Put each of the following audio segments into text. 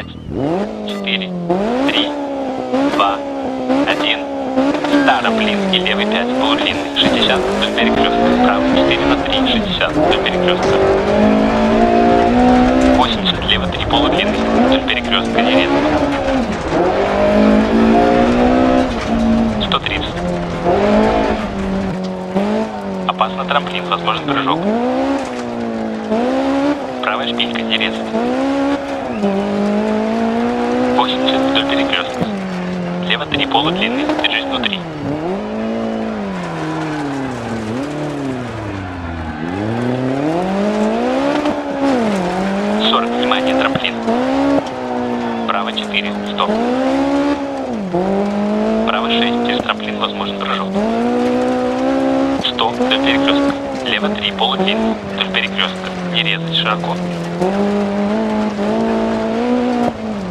5, 4, 3, 2, 1. Трамплин и левый 5, полудлинный, 60 вдоль перекрестка. Правый 4 на 3, 60 вдоль перекрестка. 80, лево 3, полудлинный, вдоль перекрестка, не резко. 130. Опасно трамплин, возможен прыжок. Правая шпилька, не резать. 80 вдоль перекрестка. Лево 3, полудлинный, держись внутри. Внимание, трамплин. Право 4, стоп. Право 6, через трамплин возможен прыжок. 100, вдоль перекрестка. Лево 3, полудлинный, вдоль перекрестка. Не резать, широко.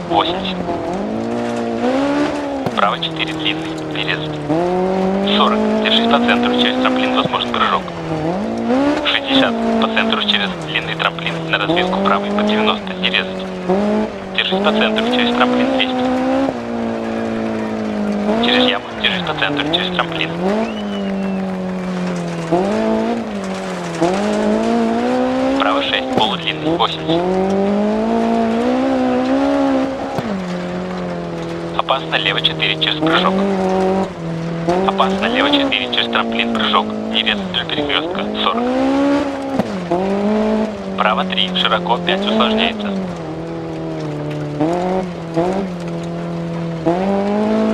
80. Право 4, длинный, резать. 40, держись по центру, через трамплин возможен прыжок. 60, по центру через длинный трамплин, на развилку правой по 90, не резать. Держись по центру, через трамплин 200. Через яму, держись по центру, через трамплин. Право 6, полудлинный, 80. Опасно лево 4 через прыжок. Опасно лево 4 через трамплин прыжок. Не резать вдоль перекрестка. 40. Право 3, широко 5 усложняется.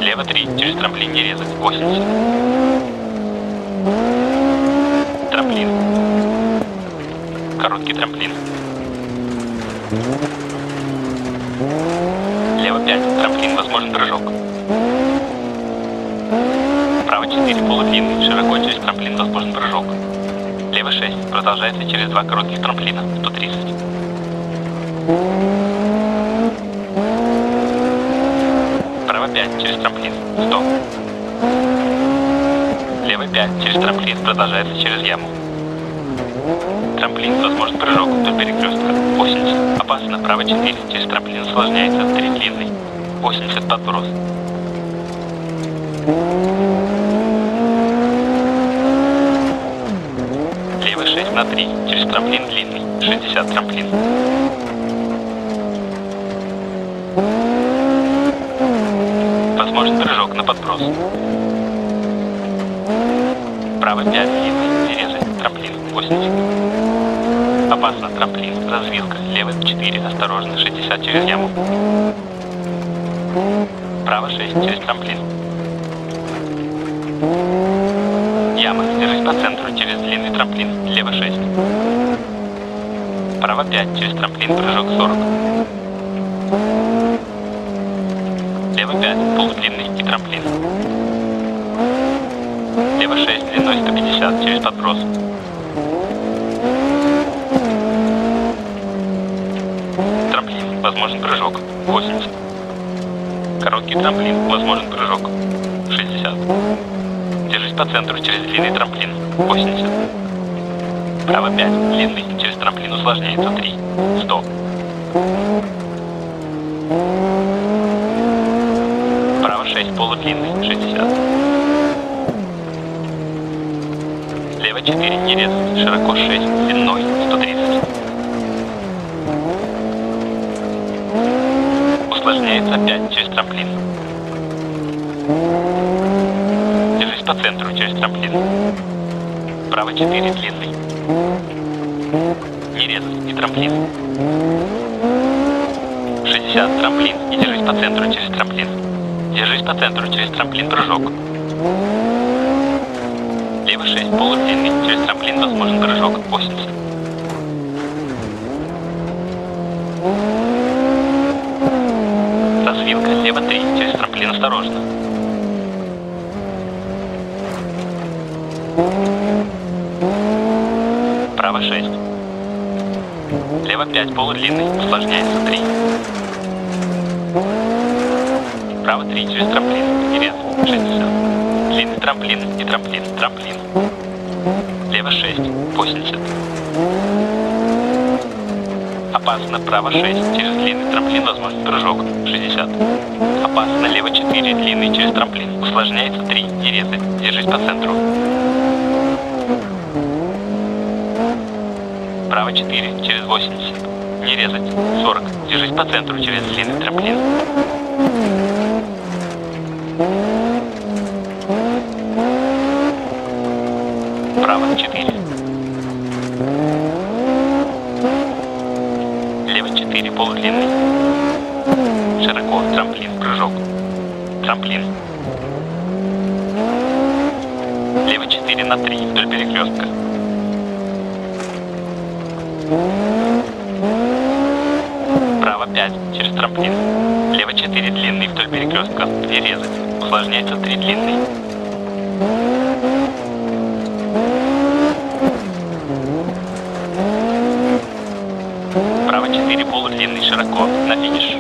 Лево 3, через трамплин не резать. 80. Трамплин. Короткий трамплин. Возможен прыжок. Право 4, полудлинный, широко через трамплин, возможен прыжок. Лево 6, продолжается через два коротких трамплина, 130. Право 5, через трамплин, 100. Лево 5, через трамплин, продолжается через яму. Трамплин, возможен прыжок вдоль перекрестка. 80. Опасно. Право 4. Через трамплин осложняется. 3 длинный. 80 подброс. Левый 6 на 3. Через трамплин длинный. 60 трамплин. Возможен прыжок на подброс. Право 5 длинный. Резать. Трамплин 80. Опасно, трамплин, развилка, левый 4, осторожно, 60 через яму. Право 6, через трамплин. Яма, держись по центру, через длинный трамплин, лево 6. Право 5, через трамплин, прыжок 40. Лево 5, полудлинный и трамплин. Лево 6, длиной 150, через подброс. Трамплин, возможен прыжок. 80. Короткий трамплин, возможен прыжок. 60. Держись по центру через длинный трамплин. 80. Право 5, длинный, через трамплин усложняется. 3. 100. Право 6, полудлинный. 60. Лево 4, не резать. Широко 6, длиной 130. Усложняется 5 через трамплин. Держись по центру через трамплин. Право 4, длинный. Не резать, и трамплин. 60, трамплин, и держись по центру через трамплин. Держись по центру через трамплин, прыжок. Лево 6, полудлинный, через трамплин возможен прыжок, 80. Развилка, лево 3, через трамплин осторожно. Право 6. Лево 5, полудлинный, усложняется 3. Право 3, через трамплин, резать, 60. Длинный трамплин и трамплин, трамплин. Лево 6, 80. Опасно. Право 6. Через длинный трамплин возможен прыжок. 60. Опасно. Лево 4. Длинный через трамплин. Усложняется 3. Не резать. Держись по центру. Право 4. Через 80. Не резать. 40. Держись по центру через длинный трамплин. Право 4. Лево 4. Полудлинный. Широко. Трамплин. Прыжок. Трамплин. Лево 4 на 3 вдоль перекрестка. Право 5 через трамплин. Лево 4 длинный вдоль перекрестка. 2 резать. Усложняется 3 длинный. Право 4 полудлинный широко. На финиш.